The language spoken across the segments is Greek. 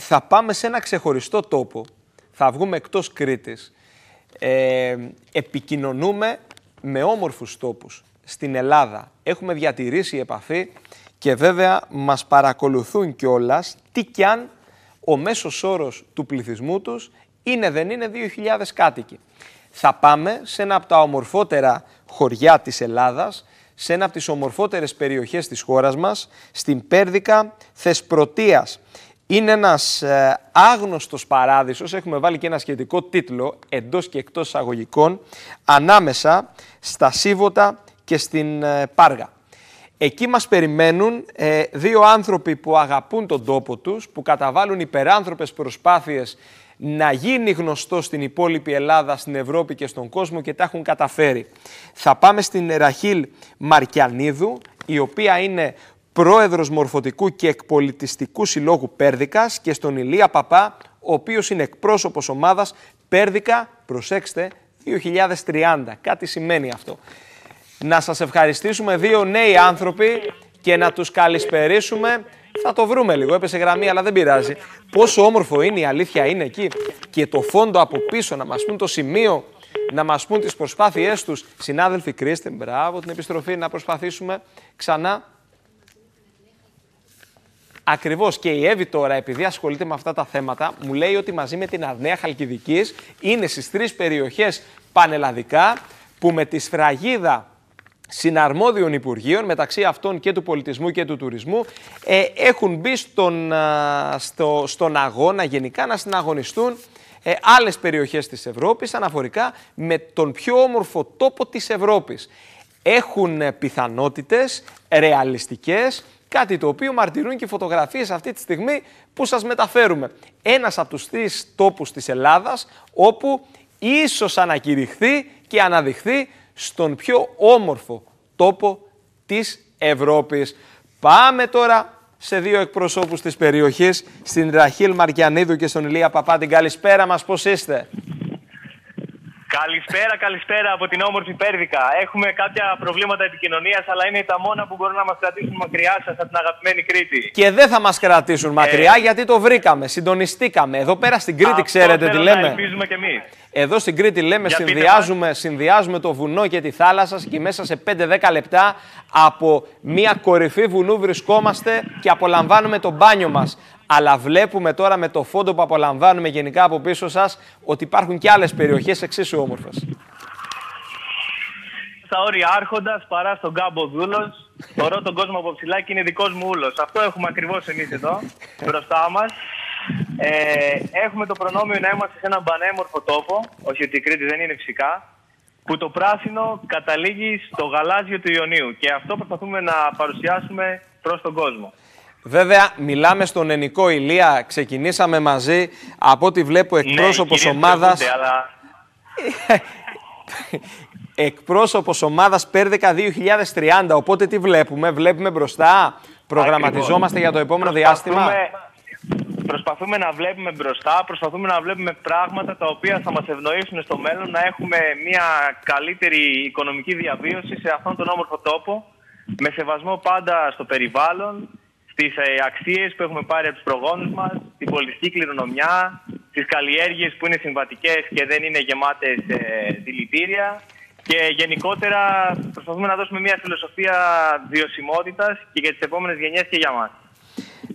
θα πάμε σε ένα ξεχωριστό τόπο, θα βγούμε εκτός Κρήτης, ε, επικοινωνούμε με όμορφους τόπους στην Ελλάδα. Έχουμε διατηρήσει επαφή και βέβαια μας παρακολουθούν κιόλας τι κι αν ο μέσος όρος του πληθυσμού τους είναι δεν είναι 2.000 κάτοικοι. Θα πάμε σε ένα από τα ομορφότερα χωριά της Ελλάδας, σε ένα από τις ομορφότερες περιοχές της χώρας μας, στην Πέρδικα Θεσπρωτείας. Είναι ένας ε, άγνωστος παράδεισος, έχουμε βάλει και ένα σχετικό τίτλο εντός και εκτός εισαγωγικών, ανάμεσα στα Σίβωτα και στην ε, Πάργα. Εκεί μας περιμένουν ε, δύο άνθρωποι που αγαπούν τον τόπο τους, που καταβάλουν υπεράνθρωπες προσπάθειες να γίνει γνωστό στην υπόλοιπη Ελλάδα, στην Ευρώπη και στον κόσμο και τα έχουν καταφέρει. Θα πάμε στην Ραχίλ Μαρκιανίδου, η οποία είναι πρόεδρος Μορφωτικού και Εκπολιτιστικού Συλλόγου Πέρδικας και στον Ηλία Παπά, ο οποίος είναι εκπρόσωπος ομάδας Πέρδικα, προσέξτε, 2030. Κάτι σημαίνει αυτό. Να σας ευχαριστήσουμε δύο νέοι άνθρωποι και να τους καλησπερίσουμε. Θα το βρούμε λίγο, έπεσε γραμμή, αλλά δεν πειράζει. Πόσο όμορφο είναι, η αλήθεια είναι εκεί. Και το φόντο από πίσω, να μας πούν το σημείο, να μας πούν τις προσπάθειές τους. Συνάδελφοι, κρίστε, μπράβο την επιστροφή, να προσπαθήσουμε ξανά. Ακριβώς και η Εύη τώρα, επειδή ασχολείται με αυτά τα θέματα, μου λέει ότι μαζί με την Αρνέα Χαλκιδικής είναι στις τρεις περιοχές πανελλαδικά που με τη σφραγίδα συναρμόδιων Υπουργείων, μεταξύ αυτών και του πολιτισμού και του τουρισμού, ε, έχουν μπει στον, στο, στον αγώνα γενικά να συναγωνιστούν ε, άλλες περιοχές της Ευρώπης αναφορικά με τον πιο όμορφο τόπο της Ευρώπης. Έχουν ε, πιθανότητες ρεαλιστικές, κάτι το οποίο μαρτυρούν και οι φωτογραφίες αυτή τη στιγμή που σας μεταφέρουμε. Ένας από τους τρεις τόπους της Ελλάδας όπου ίσως ανακηρυχθεί και αναδειχθεί στον πιο όμορφο τόπο της Ευρώπης. Πάμε τώρα σε δύο εκπροσώπους της περιοχής, στην Ραχίλ Μαρκιανίδου και στον Ηλία Παπά. καλησπέρα μας, πώς είστε; Καλησπέρα, καλησπέρα από την όμορφη Πέρδικα. Έχουμε κάποια προβλήματα επικοινωνίας, αλλά είναι τα μόνα που μπορούν να μας κρατήσουν μακριά σας από την αγαπημένη Κρήτη. Και δεν θα μας κρατήσουν μακριά, ε... γιατί το βρήκαμε, συντονιστήκαμε. Εδώ πέρα στην Κρήτη, Αυτό ξέρετε τι λέμε. ελπίζουμε κι εμείς. Εδώ στην Κρήτη λέμε συνδυάζουμε, συνδυάζουμε το βουνό και τη θάλασσα και μέσα σε 5-10 λεπτά από μια κορυφή βουνού βρισκόμαστε και απολαμβάνουμε το μπάνιο μας αλλά βλέπουμε τώρα με το φόντο που απολαμβάνουμε γενικά από πίσω σας ότι υπάρχουν και άλλες περιοχές εξίσου όμορφες. Στα όρια Άρχοντας παρά στον κάμπο Δούλος. Θωρώ τον κόσμο από ψηλά και είναι δικός μου ούλος. Αυτό έχουμε ακριβώς εμείς εδώ μπροστά μας. Ε, έχουμε το προνόμιο να είμαστε σε έναν πανέμορφο τόπο, όχι ότι η Κρήτη δεν είναι φυσικά, που το πράσινο καταλήγει στο γαλάζιο του Ιωνίου. Και αυτό προσπαθούμε να παρουσιάσουμε προς τον κόσμο. Βέβαια, μιλάμε στον Ενικό Ηλία. Ξεκινήσαμε μαζί. Από ό,τι βλέπω ναι, εκπρόσωπος ναι, ομάδας... Αλλά... εκπρόσωπος ομάδας Πέρδεκα 2030. Οπότε τι βλέπουμε, βλέπουμε μπροστά. Προγραμματιζόμαστε για το επόμενο διάστημα. Προσπαθούμε να βλέπουμε μπροστά, προσπαθούμε να βλέπουμε πράγματα τα οποία θα μας ευνοήσουν στο μέλλον να έχουμε μια καλύτερη οικονομική διαβίωση σε αυτόν τον όμορφο τόπο με σεβασμό πάντα στο περιβάλλον, τις ε, αξίες που έχουμε πάρει από τους προγόνους μας, την πολιτική κληρονομιά, τις καλλιέργειες που είναι συμβατικές και δεν είναι γεμάτες ε, δηλητήρια και γενικότερα προσπαθούμε να δώσουμε μια φιλοσοφία βιωσιμότητας και για τις επόμενες γενιές και για μας.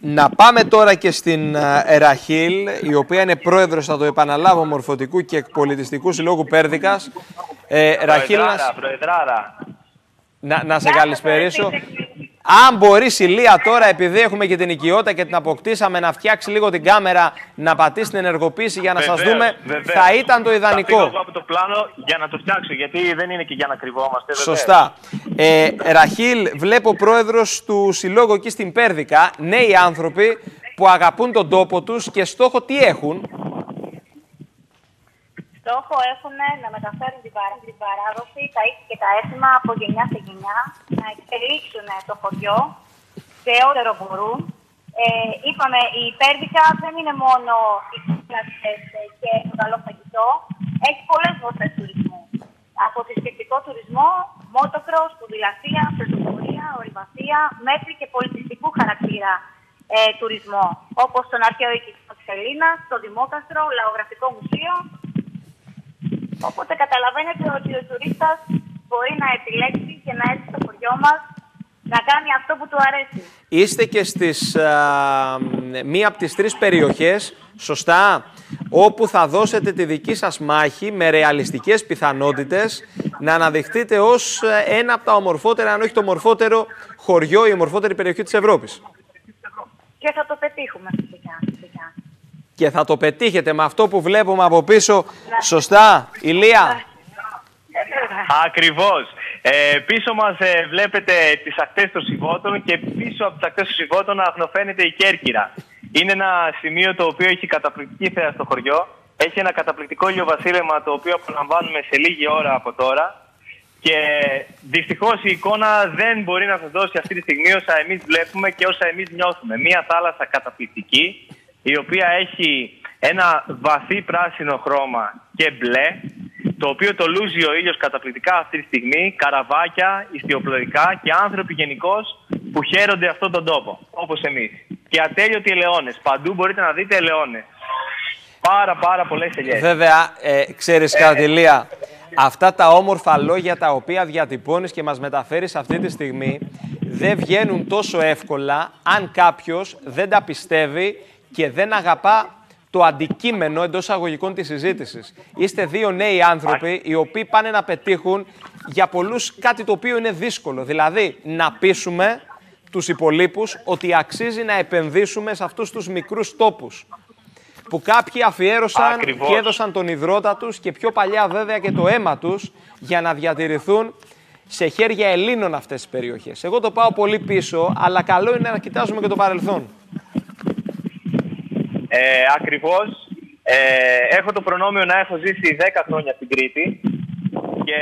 Να πάμε τώρα και στην Ραχίλ, η οποία είναι πρόεδρος, θα το επαναλάβω, Μορφωτικού και Πολιτιστικού Συλλόγου Πέρδικας. Ε, Ραχίλ, προεδράρα, να, να σε καλησπερίσω. Αν μπορείς η Λία τώρα, επειδή έχουμε και την οικειότητα και την αποκτήσαμε, να φτιάξει λίγο την κάμερα, να πατήσει την ενεργοποίηση για να σας δούμε, θα ήταν το ιδανικό. Θα από το πλάνο για να το φτιάξω, γιατί δεν είναι και για να κρυβόμαστε. Σωστά. Ε, Ραχίλ, βλέπω πρόεδρος του Συλλόγου εκεί στην Πέρδικα, νέοι άνθρωποι που αγαπούν τον τόπο τους και στόχο τι έχουν; Στόχο έχουν να μεταφέρουν την, παρά, την παράδοση, τα ήθη και τα έθιμα από γενιά σε γενιά, να εξελίξουν το χωριό σε ότερο μπορούν. Ε, είπαμε, η Πέρδικα δεν είναι μόνο οι πλαστές και το καλό φαγητό, έχει πολλές μορφές τουρισμού. Από θρησκευτικό τουρισμό, μότοκρος, ποδηλασία, πεζοπορία, ορειβασία, μέτρη και πολιτιστικού χαρακτήρα. ε, τουρισμό, όπως τον αρχαίο οικισμό της Ελλήνας, το Δημόκαστρο, Λαογραφικό Μουσείο. Οπότε καταλαβαίνετε ότι ο τουρίστας μπορεί να επιλέξει και να έρθει στο χωριό μας να κάνει αυτό που του αρέσει. Είστε και στις α, μία από τις τρεις περιοχές, σωστά, όπου θα δώσετε τη δική σας μάχη με ρεαλιστικές πιθανότητες να αναδειχτείτε ως ε, ένα από τα ομορφότερα, αν όχι το ομορφότερο χωριό, η ομορφότερη περιοχή της Ευρώπης. Και θα το πετύχουμε φυσικά. φυσικά. Και θα το πετύχετε με αυτό που βλέπουμε από πίσω, σωστά, Ηλία. Ακριβώς. Ε, πίσω μας ε, βλέπετε τις ακτές των Σιβώτων και πίσω από τις ακτές των Σιβώτων αχνοφαίνεται η Κέρκυρα. Είναι ένα σημείο το οποίο έχει καταπληκτική θέα στο χωριό. Έχει ένα καταπληκτικό ηλιοβασίλεμα το οποίο απολαμβάνουμε σε λίγη ώρα από τώρα. Και δυστυχώς η εικόνα δεν μπορεί να σας δώσει αυτή τη στιγμή όσα εμείς βλέπουμε και όσα εμείς νιώθουμε. Μία θάλασσα καταπληκτική, η οποία έχει ένα βαθύ πράσινο χρώμα και μπλε, το οποίο το λούζει ο ήλιος καταπληκτικά αυτή τη στιγμή, καραβάκια, ιστιοπλοϊκά και άνθρωποι γενικώς που χαίρονται αυτόν τον τόπο, όπως εμείς. Και ατέλειωτοι ελαιώνες. Παντού μπορείτε να δείτε ελαιώνες. Πάρα πάρα πολλές ελιές. Βέβαια, ε, ξέρεις κάτι, Ηλία, αυτά τα όμορφα λόγια τα οποία διατυπώνεις και μας μεταφέρεις αυτή τη στιγμή δεν βγαίνουν τόσο εύκολα αν κάποιος δεν τα πιστεύει και δεν αγαπά το αντικείμενο εντός αγωγικών της συζήτησης. Είστε δύο νέοι άνθρωποι οι οποίοι πάνε να πετύχουν για πολλούς κάτι το οποίο είναι δύσκολο. Δηλαδή να πείσουμε τους υπολείπους ότι αξίζει να επενδύσουμε σε αυτούς τους μικρούς τόπους που κάποιοι αφιέρωσαν και έδωσαν τον υδρότα τους και πιο παλιά βέβαια και το αίμα τους για να διατηρηθούν σε χέρια Ελλήνων αυτές τις περιοχές. Εγώ το πάω πολύ πίσω, αλλά καλό είναι να κοιτάζουμε και το παρελθόν. Ε, ακριβώς. Ε, έχω το προνόμιο να έχω ζήσει 10 χρόνια στην Κρήτη και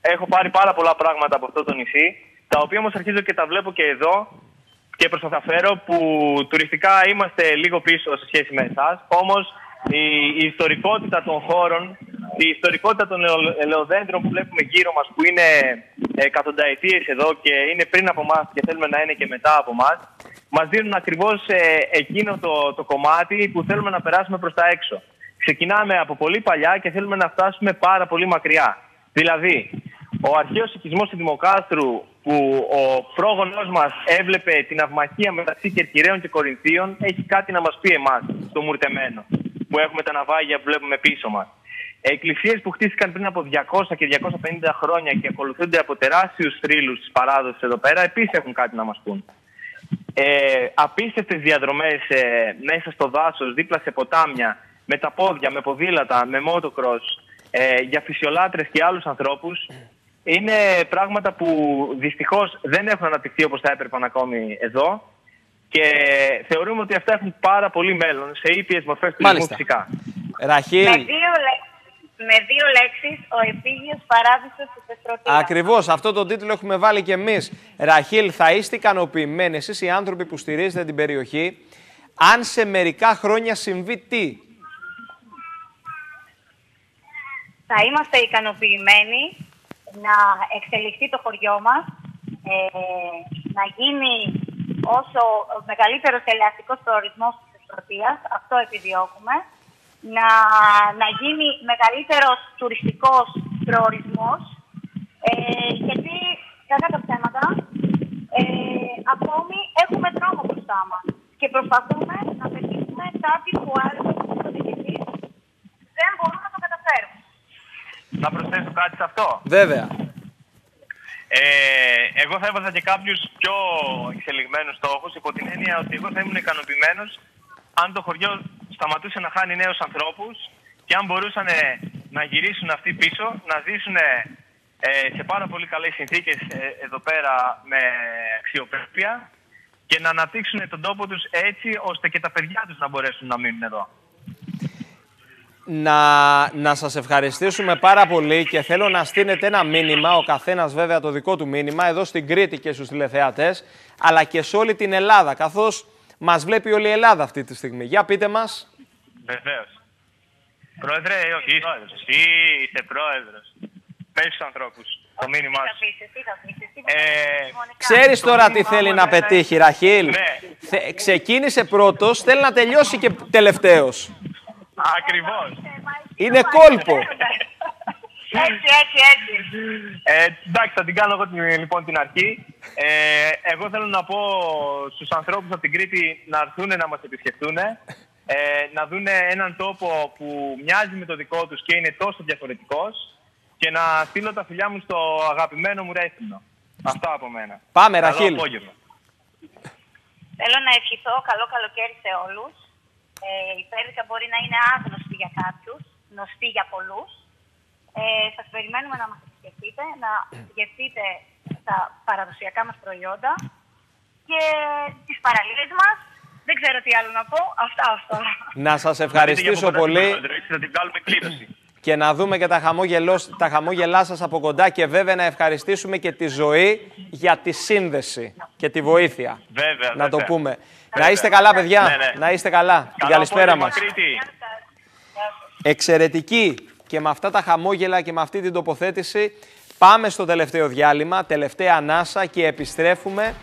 έχω πάρει πάρα πολλά πράγματα από αυτό το νησί, τα οποία όμως αρχίζω και τα βλέπω και εδώ και προς τα φέρω που τουριστικά είμαστε λίγο πίσω σε σχέση με εσάς, όμως η, η ιστορικότητα των χώρων, η ιστορικότητα των ελαιοδέντρων που βλέπουμε γύρω μας που είναι εκατονταετίες εδώ και είναι πριν από εμά και θέλουμε να είναι και μετά από εμά, μας δίνουν ακριβώς ε, εκείνο το, το κομμάτι που θέλουμε να περάσουμε προς τα έξω. Ξεκινάμε από πολύ παλιά και θέλουμε να φτάσουμε πάρα πολύ μακριά. Δηλαδή, ο αρχαίος οικισμός του Δημοκάστρου που ο πρόγονός μας έβλεπε την αυμαχία μεταξύ Κερκυραίων και Κορινθίων έχει κάτι να μας πει εμάς, το μουρτεμένο, που έχουμε τα ναυάγια που βλέπουμε πίσω μας. Εκκλησίες που χτίστηκαν πριν από 200 και 250 χρόνια και ακολουθούνται από τεράστιους θρύλους της παράδοσης εδώ πέρα, επίσης έχουν κάτι να μας πούν ε, απίστευτες διαδρομές ε, μέσα στο δάσος, δίπλα σε ποτάμια, με τα πόδια, με ποδήλατα, με μότοκρος, ε, για φυσιολάτρες και άλλους ανθρώπους. Είναι πράγματα που δυστυχώς δεν έχουν αναπτυχθεί όπως θα έπρεπε ακόμη εδώ και θεωρούμε ότι αυτά έχουν πάρα πολύ μέλλον σε ήπιες μορφές του φυσικά. Ραχίλ, με δύο λέξεις, ο επίγειος παράδεισος της Πετροτίας. Ακριβώς, αυτό το τίτλο έχουμε βάλει και εμείς. Ραχίλ, θα είστε ικανοποιημένοι εσείς οι άνθρωποι που στηρίζετε την περιοχή, αν σε μερικά χρόνια συμβεί τι; Θα είμαστε ικανοποιημένοι να εξελιχθεί το χωριό μας, ε, να γίνει όσο μεγαλύτερος ελαστικός προορισμός της Πετροτίας, αυτό επιδιώκουμε να, να γίνει μεγαλύτερος τουριστικός προορισμός ε, γιατί κατά τα ψέματα ε, ακόμη έχουμε δρόμο μπροστά μας και προσπαθούμε να πετύχουμε κάτι που άλλοι δεν μπορούν να το καταφέρουν. Να προσθέσω κάτι σε αυτό; Βέβαια. Ε, εγώ θα έβαζα και κάποιους πιο εξελιγμένους στόχους υπό την έννοια ότι εγώ θα ήμουν ικανοποιημένος αν το χωριό σταματούσε να χάνει νέους ανθρώπους και αν μπορούσαν να γυρίσουν αυτοί πίσω, να ζήσουν ε, σε πάρα πολύ καλές συνθήκες ε, εδώ πέρα με αξιοπρέπεια και να αναπτύξουν τον τόπο τους έτσι ώστε και τα παιδιά τους να μπορέσουν να μείνουν εδώ. Να, να σας ευχαριστήσουμε πάρα πολύ και θέλω να στείλετε ένα μήνυμα, ο καθένας βέβαια το δικό του μήνυμα, εδώ στην Κρήτη και στους τηλεθεατές, αλλά και σε όλη την Ελλάδα, καθώς Μας βλέπει όλη η Ελλάδα αυτή τη στιγμή. Για πείτε μας. Βεβαίως. Πρόεδρε, όχι, είσαι πρόεδρος. Είσαι πρόεδρος. Πες στους ανθρώπους το μήνυμά σου. Τι θα πεις, τι θα πεις. Ε, Ξέρεις τώρα τι θέλει να πετύχει, Ραχίλ; Ναι. Θε- Ξεκίνησε πρώτος, θέλει να τελειώσει και τελευταίος. Ακριβώς. Είναι κόλπο. Έτσι, έτσι, έτσι. Ε, εντάξει, θα την κάνω εγώ την- λοιπόν την αρχή. Ε, εγώ θέλω να πω στους ανθρώπους από την Κρήτη να έρθουν να μας επισκεφτούν. Ε, να δουν έναν τόπο που μοιάζει με το δικό τους και είναι τόσο διαφορετικός και να στείλω τα φιλιά μου στο αγαπημένο μου Ρέθινο. Αυτά από μένα. Πάμε, Καλό Ραχίλ. απόγευμα. Θέλω να ευχηθώ καλό καλοκαίρι σε όλους. Ε, η Πέρδικα μπορεί να είναι άγνωστη για κάποιους, γνωστή για πολλούς. Ε, σας περιμένουμε να μας επισκεφτείτε, να γευτείτε τα παραδοσιακά μας προϊόντα και τις παραλίες μας. Δεν ξέρω τι άλλο να πω. Αυτά, αυτά. Να σας ευχαριστήσω πολύ Θα την βγάλουμε κλήρωση. και να δούμε και τα, χαμόγελό, τα χαμόγελά σας από κοντά και βέβαια να ευχαριστήσουμε και τη ζωή για τη σύνδεση και τη βοήθεια. Βέβαια, Να το βέβαια. πούμε. Βέβαια. Να είστε καλά, παιδιά. Ναι, ναι. Να είστε καλά. Την Καλό καλησπέρα απόγευμα, μας. Κρήτη. Γεια σας. Γεια σας. Εξαιρετική και με αυτά τα χαμόγελα και με αυτή την τοποθέτηση πάμε στο τελευταίο διάλειμμα, τελευταία ανάσα και επιστρέφουμε